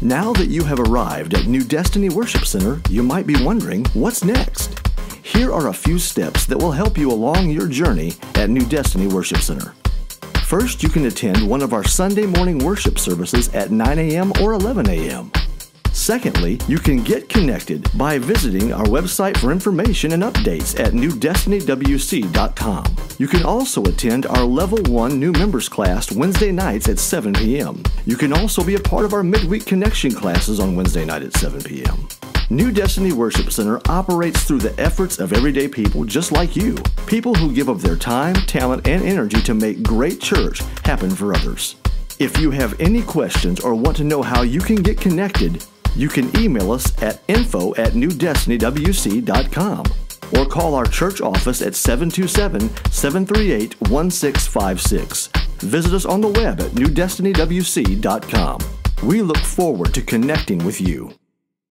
Now that you have arrived at New Destiny Worship Center, you might be wondering what's next. Here are a few steps that will help you along your journey at New Destiny Worship Center. First, you can attend one of our Sunday morning worship services at 9 a.m. or 11 a.m. Secondly, you can get connected by visiting our website for information and updates at newdestinywc.com. You can also attend our Level 1 new members class Wednesday nights at 7 p.m. You can also be a part of our midweek connection classes on Wednesday night at 7 p.m. New Destiny Worship Center operates through the efforts of everyday people just like you, people who give of their time, talent, and energy to make great church happen for others. If you have any questions or want to know how you can get connected, you can email us at info at newdestinywc.com or call our church office at 727 738 1656. Visit us on the web at newdestinywc.com. We look forward to connecting with you.